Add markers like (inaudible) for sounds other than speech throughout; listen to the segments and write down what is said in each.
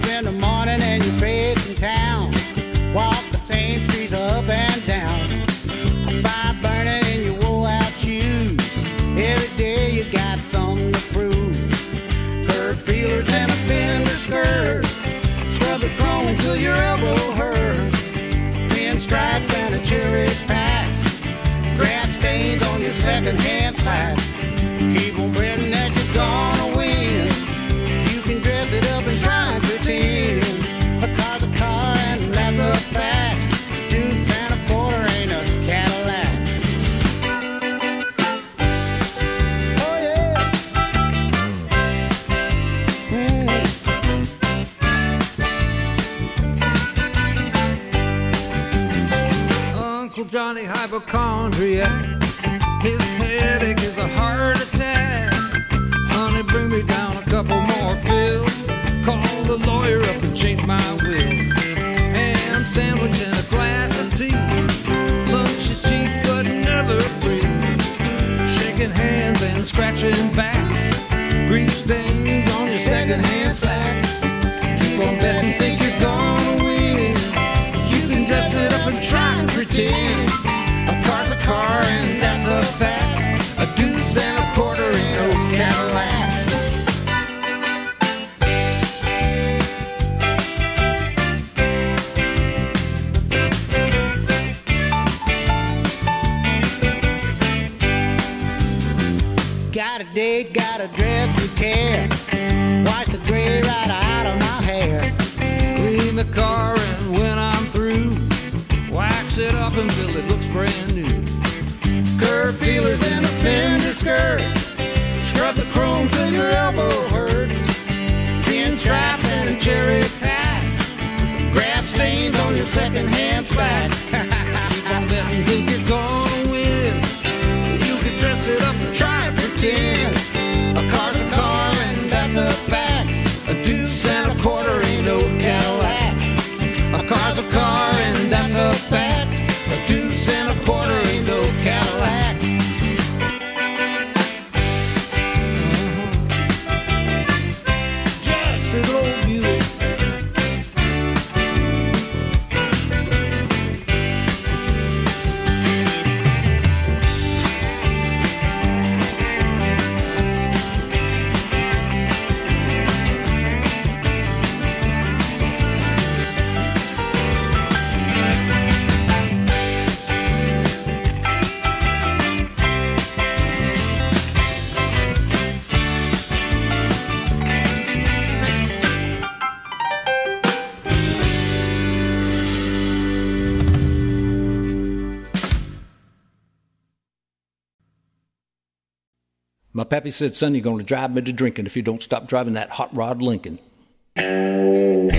up in the morning and you're facing town. Walk the same streets up and down. A fire burning in your wool out shoes. Every day you got something to prove. Curb feelers and a fender skirt. Scrub the chrome until your elbow hurts. Pin stripes and a cherry packs. Grass stains on your secondhand slacks. chronic hypochondriac. feelers and a fender skirt. Scrub the chrome till your elbow hurts. Being trapped in a cherry pass, Grass stains on your secondhand slacks. (laughs) Think you're gonna win. You dress it up try and pretend. A car's a car and that's a fact. A and a quarter ain't no Cadillac. A car's a car and that's Pappy said, son, you're going to drive me to drinking if you don't stop driving that hot rod Lincoln. Have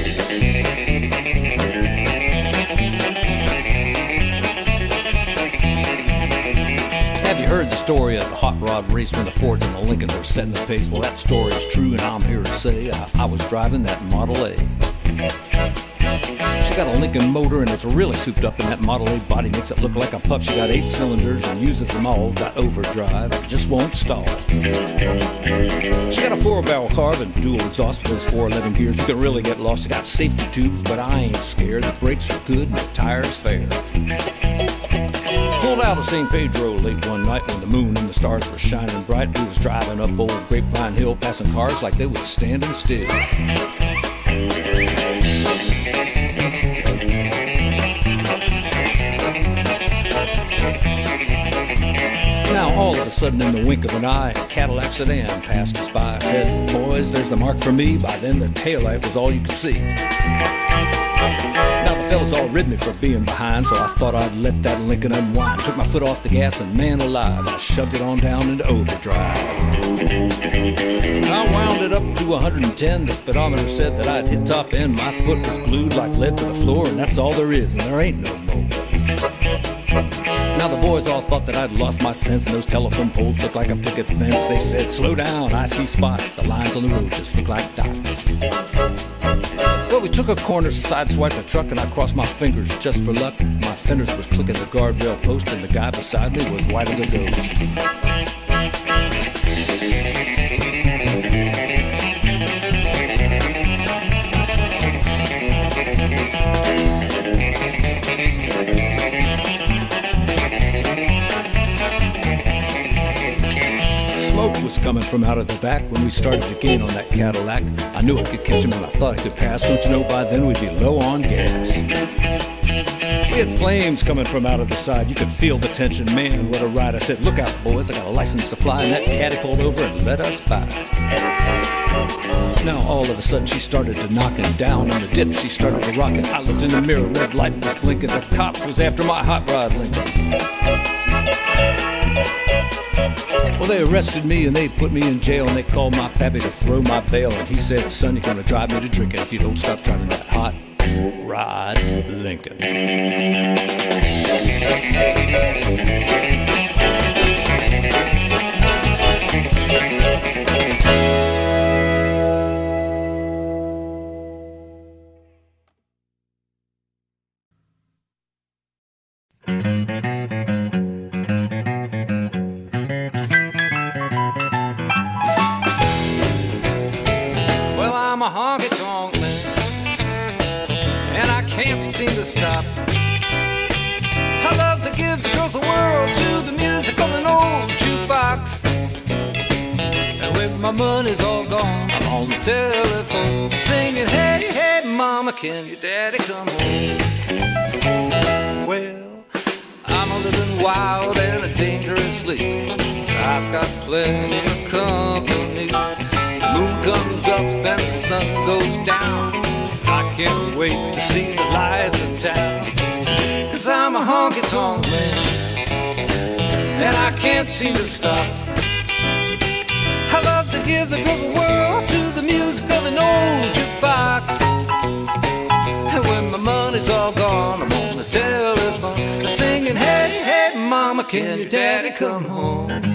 you heard the story of the hot rod race when the Fords and the Lincolns were setting the pace? Well, that story is true, and I'm here to say I, I was driving that Model A. She got a Lincoln motor and it's really souped up, and that Model A body makes it look like a pup. She got eight cylinders and uses them all. Got overdrive, just won't stall. She got a four barrel carb and dual exhaust with those 411 gears. You can really get lost. She got safety tubes, but I ain't scared. The brakes are good and the tires fair. Pulled out of San Pedro late one night when the moon and the stars were shining bright. We was driving up old Grapevine Hill, passing cars like they was standing still. Sudden, in the wink of an eye, a Cadillac sedan passed us by. I said, Boys, there's the mark for me. By then, the taillight was all you could see. Now, the fellas all rid me for being behind, so I thought I'd let that Lincoln unwind. Took my foot off the gas, and man alive, I shoved it on down into overdrive. I wound it up to 110. The speedometer said that I'd hit top end. My foot was glued like lead to the floor, and that's all there is, and there ain't no more. Boys all thought that I'd lost my sense, and those telephone poles looked like a picket fence. They said, "Slow down, I see spots. The lines on the road just look like dots." Well, we took a corner, sideswiped the truck, and I crossed my fingers just for luck. My fenders was clicking the guardrail post, and the guy beside me was white as a ghost. Coming from out of the back when we started to gain on that Cadillac. I knew I could catch him and I thought I could pass. Don't you know by then we'd be low on gas? We had flames coming from out of the side. You could feel the tension. Man, what a ride. I said, Look out, boys. I got a license to fly. And that caddy pulled over and let us by. Now, all of a sudden, she started to knocking down on the dip. She started to rocking. I looked in the mirror, red light was blinking. The cops was after my hot rod Lincoln. Well, they arrested me and they put me in jail and they called my pappy to throw my bail. And he said, son, you're gonna drive me to drinking if you don't stop driving that hot rod Lincoln. Can't wait to see the lights of town. Cause I'm a honky tonk man. And I can't seem to stop. I love to give the good world to the music of an old jukebox. And when my money's all gone, I'm on the telephone singing, Hey, hey, mama, can your daddy come home?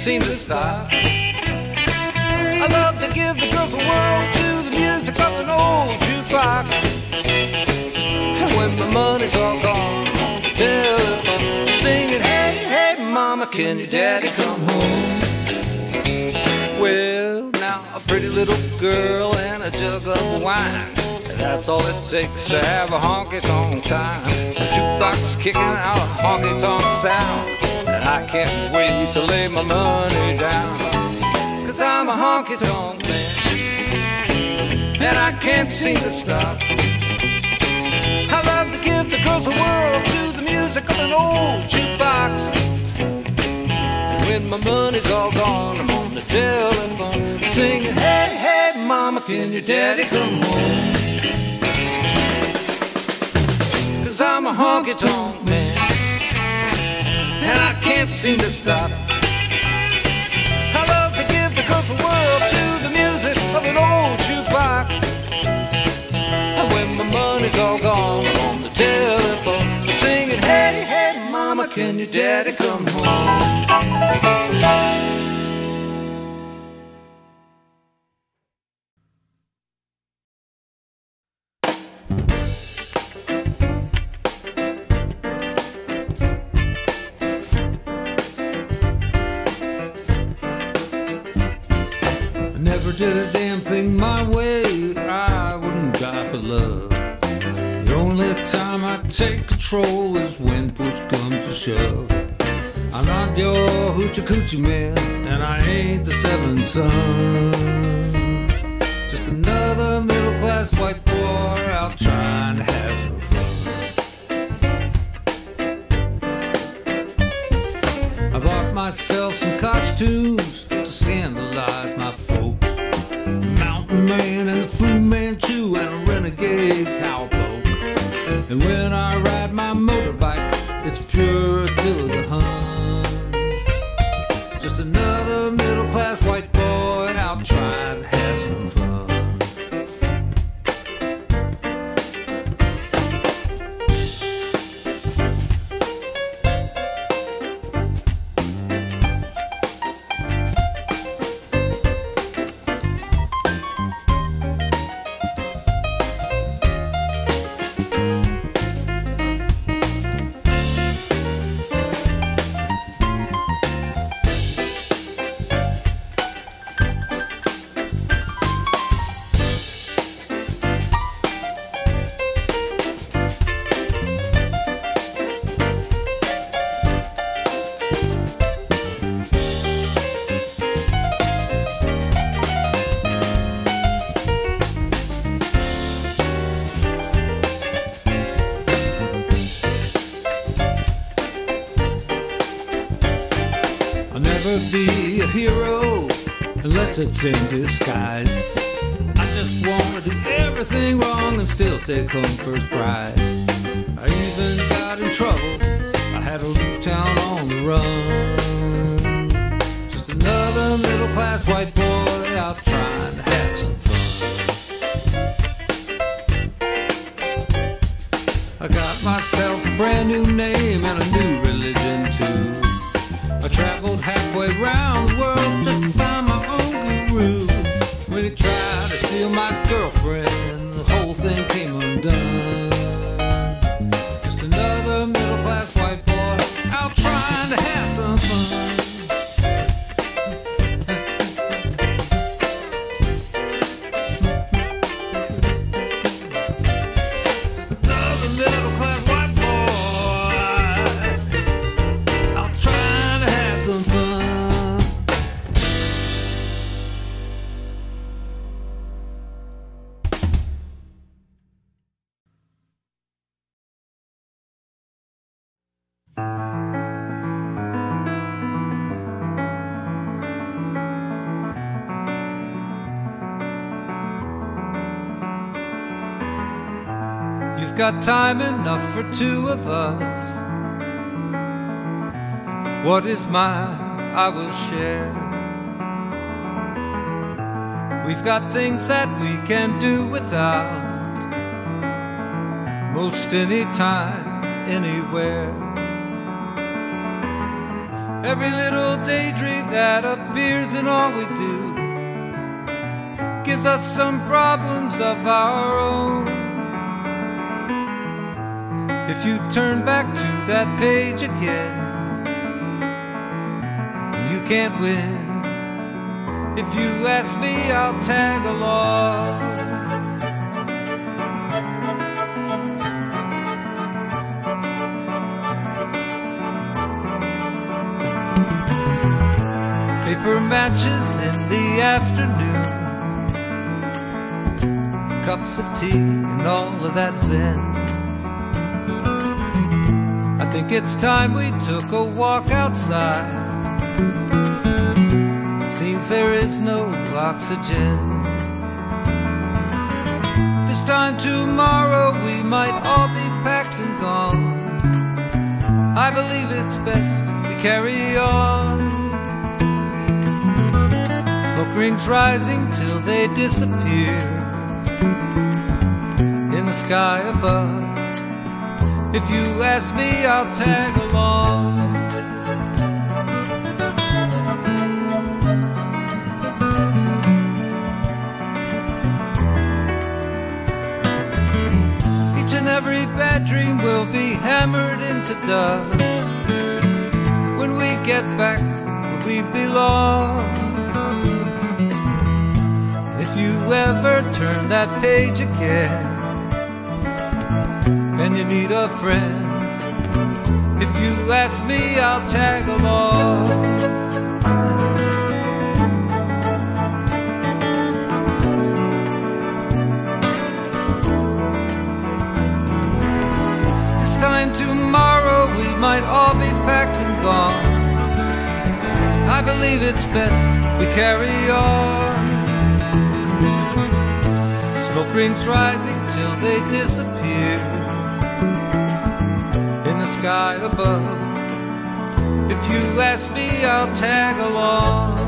Seem to stop. I love to give the girls the world to the music of an old jukebox. And when my money's all gone, the singing, Hey, hey, mama, can your daddy come home? Well, now a pretty little girl and a jug of wine. That's all it takes to have a honky tonk time. The jukebox kicking out a honky tonk sound. I can't wait to lay my money down. Cause I'm a honky tonk man. And I can't seem to stop. I love to give the girls the world to the music of an old jukebox. When my money's all gone, I'm on the telephone singing, Hey, hey, mama, can your daddy come home? Cause I'm a honky tonk. And I can't seem to stop. I love to give the coastal world to the music of an old jukebox. And when my money's all gone, I'm on the telephone singing, Hey, hey, mama, can your daddy come home? Hoochie coochie man, and I ain't the seventh son. Just another middle class white boy out trying to have some fun. I bought myself some costumes to scandalize my folks. Mountain man and the it's in disguise. I just want to do everything wrong and still take home first prize. I even got in trouble. I had to leave town on the run. Just another middle class white boy out trying to have some fun. I got myself a brand new name and a new religion too. I traveled halfway round steal my girlfriend, got time enough for two of us. What is mine, I will share. We've got things that we can do without. Most any time, anywhere. Every little daydream that appears in all we do gives us some problems of our own. If you turn back to that page again, you can't win. If you ask me, I'll tag along. Paper matches in the afternoon, cups of tea, and all of that zen. Think it's time we took a walk outside. It Seems there is no oxygen. This time tomorrow we might all be packed and gone. I believe it's best we carry on. Smoke rings rising till they disappear in the sky above. If you ask me, I'll tag along. Each and every bad dream will be hammered into dust when we get back where we belong. If you ever turn that page again and you need a friend, if you ask me, I'll tag along. This time tomorrow we might all be packed and gone. I believe it's best we carry on. Smoke rings rising till they disappear sky above. If you ask me, I'll tag along.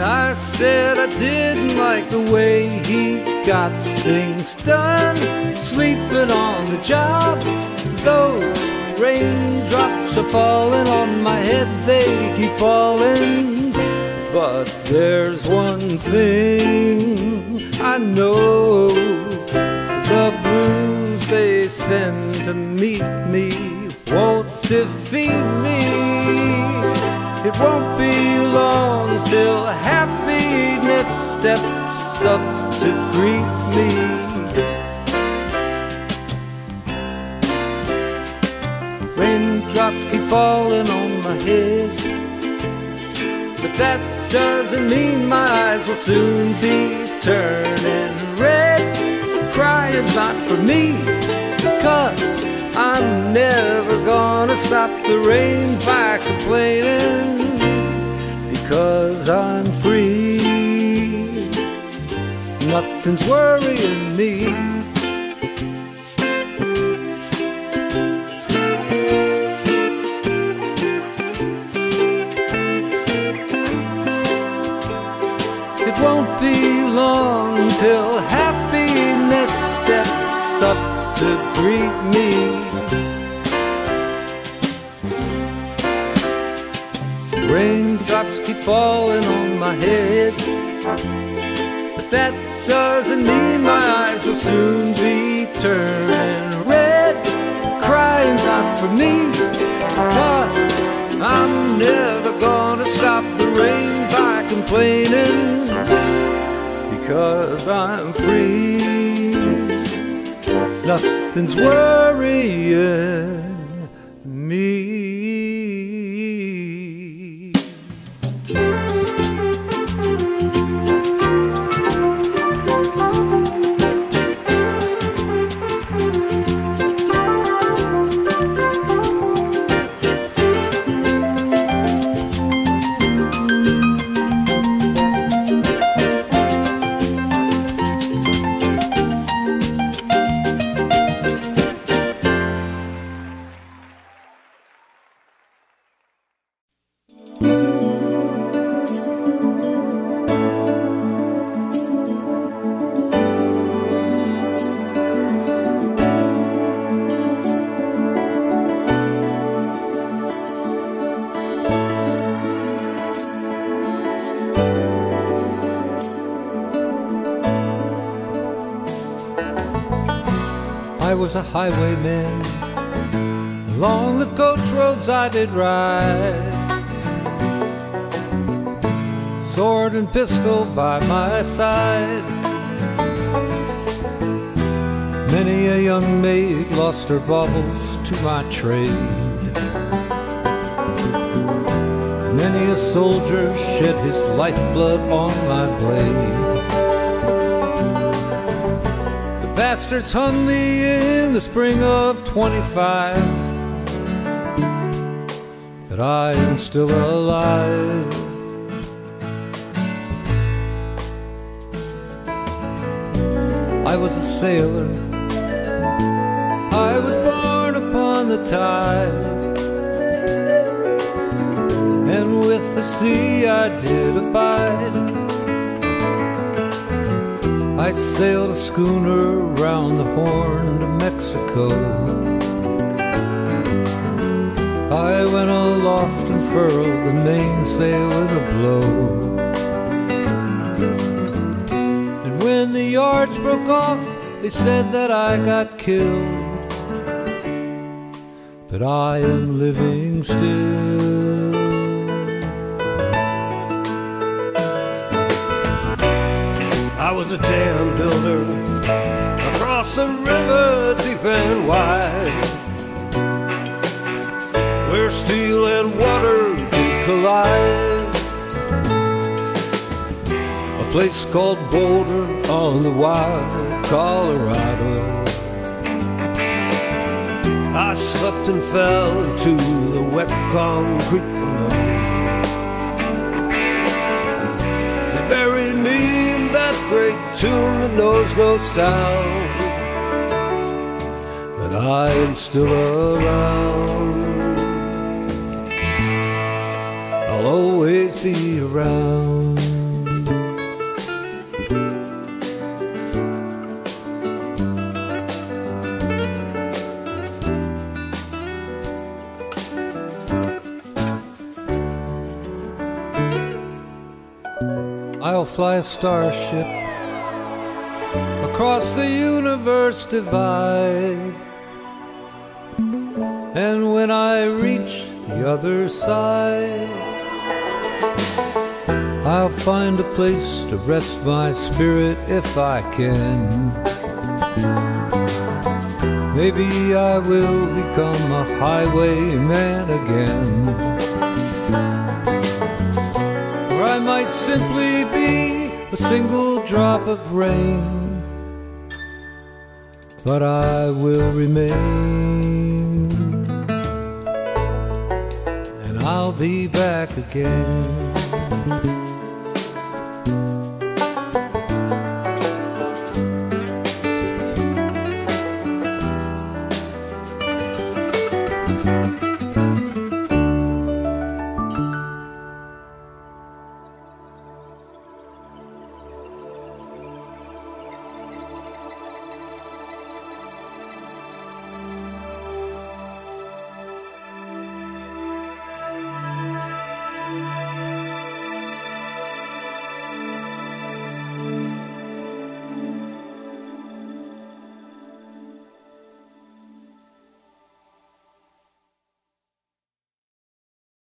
And I said I didn't like the way he got things done. Sleeping on the job, those raindrops are falling on my head, they keep falling. But there's one thing I know the blues they send to meet me won't defeat me. It won't be long till happiness steps up to greet me. Raindrops keep falling on my head, but that doesn't mean my eyes will soon be turning red. Crying's not for me, because I'm never gonna stop the rain by complaining. Because I'm free, nothing's worrying me. It won't be long till happiness steps up to greet me. Falling on my head, but that doesn't mean my eyes will soon be turning red. Crying's not for me, cause I'm never gonna stop the rain by complaining because I'm free. Nothing's worrying I was a highwayman. Along the coach roads I did ride. Sword and pistol by my side. Many a young maid lost her baubles to my trade. Many a soldier shed his lifeblood on my blade. Bastards hung me in the spring of 25. But I am still alive. I was a sailor. I was born upon the tide. And with the sea I did abide. I sailed a schooner round the Horn to Mexico. I went aloft and furled the mainsail in a blow. And when the yards broke off, they said that I got killed. But I am living still. Was a dam builder across the river deep and wide, where steel and water did collide. A place called Boulder on the wild Colorado. I slept and fell into the wet concrete great tomb that knows no sound. But I am still around. I'll always be around. I'll fly a starship across the universe divide. And when I reach the other side, I'll find a place to rest my spirit if I can. Maybe I will become a highwayman again. Or I might simply be a single drop of rain. But I will remain. And I'll be back again.